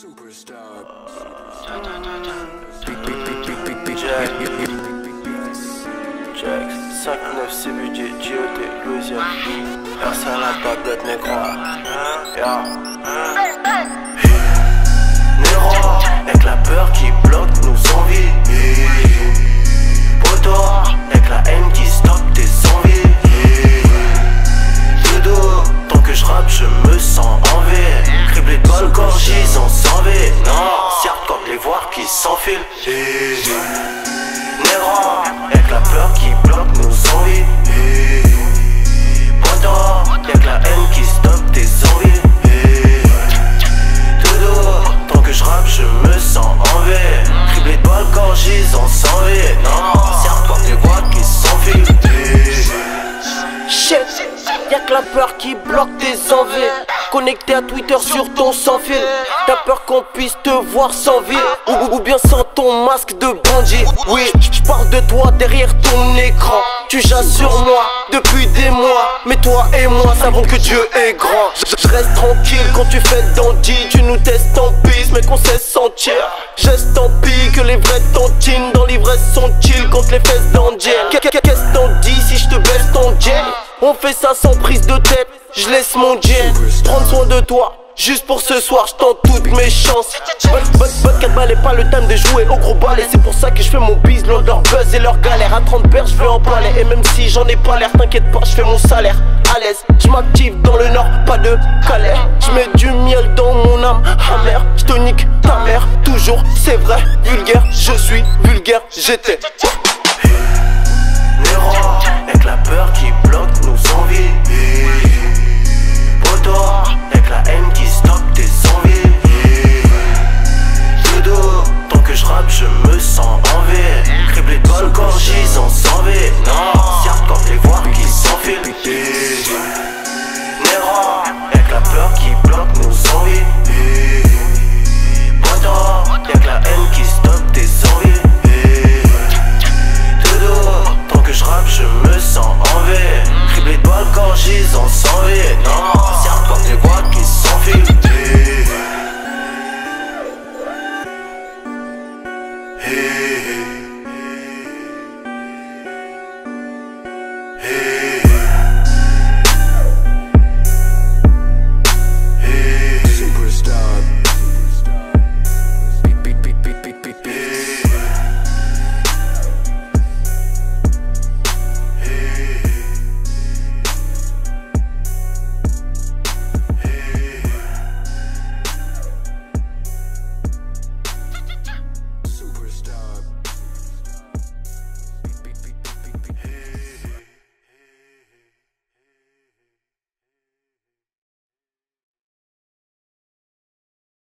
Superstar. Jack. 5-9 c'est budget, GOT, Louisiane. Personne à ta tête, négro. Yeah. Nero, avec la peur qui bloque nos envies. Poto, avec la haine qui stoppe tes envies. Dodo, tant que je rappe, je me sens en V. De balles, gorgis en sans V. Non, certes, quand les voir qui s'enfilent. Nero, avec la peur qui bloque nos envies. Poto, avec la haine qui stoppe tes envies. Dodo, tant que je rappe, je me sens en V. Criblé de balles, en sans V. Non, certes, quand les voir qui s'enfilent. Shit, y'a que la peur qui bloque tes envies. Connecté à Twitter sur ton sans fil. T'as peur qu'on puisse te voir sans vie. Ou, bien sans ton masque de bandit. Oui, je parle de toi derrière ton écran. Tu jases sur moi depuis des mois. Mais toi et moi savons que Dieu est grand. Je reste tranquille quand tu fais dandy. Tu nous testes en piste, mais qu'on sait sentir. J'estampille que les vrais tantines dans l'ivresse sont chill contre les fesses d'Angel. Qu'est-ce t'en dis si je te baisse ton jet? On fait ça sans prise de tête, je laisse mon jet Prendre soin de toi, juste pour ce soir, je toutes mes chances. Bonne, bonne 4 balles et pas le time de jouer au gros balai. C'est pour ça que je fais mon de leur buzz et leur galère. À 30 paires, je vais en palais. Et même si j'en ai pas l'air, t'inquiète pas, je fais mon salaire. À l'aise, je m'active dans le nord, pas de calais Je mets du miel dans mon âme amère. Je te nique ta mère, toujours, c'est vrai. Vulgaire, je suis vulgaire, j'étais. Avec la peur qui bloque Ils ont sonné et non. C'est un comme des voix qui sont filtrées.